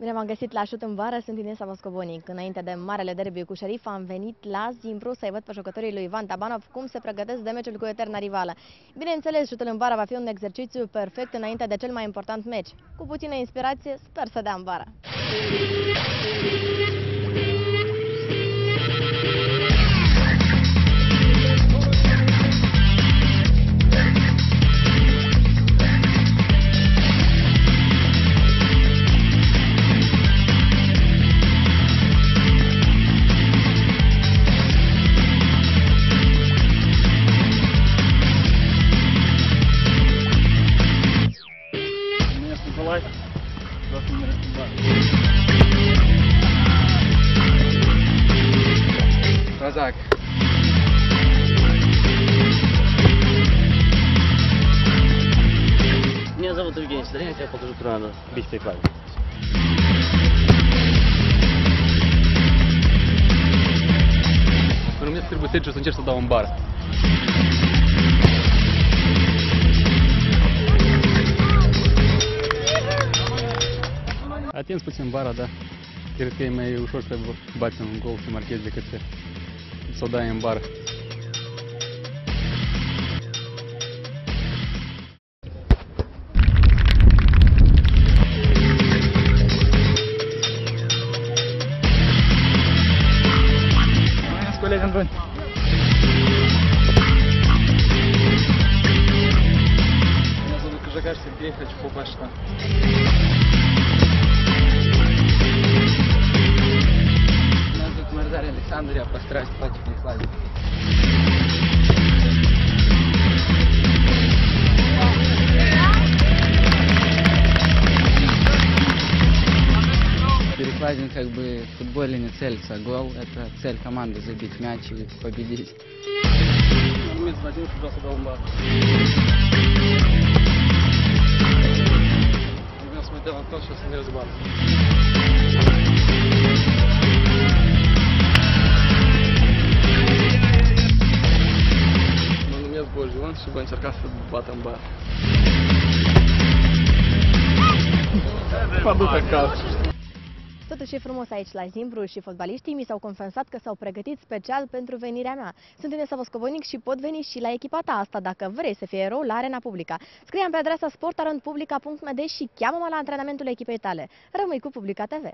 Bine v-am găsit la șut în vară, sunt Inesa Moscovonic. Înainte de marele derby cu șerif, am venit la Zimbru să-i văd pe jucătorii lui Ivan Tabanov cum se pregătesc de meciul cu eterna rivală. Bineînțeles, șutul în vară va fi un exercițiu perfect înainte de cel mai important meci. Cu puțină inspirație, sper să dea în vară. Казак. Меня зовут Евгений Сидоренко, я покажу, куда надо бить прикладом. Pentru mine trebuie serios să încerc să dau în bar. Atins puțin bara, da. Cred că e mai ușor să bați un gol, să marchezi decât să, задаем бар. Kolegen drin. Меня зовут Кожака Сергей, хочу попасть Постараюсь против ладить. Перекладин как бы в футболе не целится, гол это цель команды забить мяч и победить. Și voi încerca să bat în bar. Mă duc acasă. Totuși e frumos aici la Zimbru și fotbaliștii mi s-au confesat că s-au pregătit special pentru venirea mea. Sunt Inesa Moscovonic și pot veni și la echipa ta asta dacă vrei să fii erou la Arena Publica. Scrie pe adresa sportarandpublica.md și cheamă-mă la antrenamentul echipei tale. Rămâi cu Publica TV.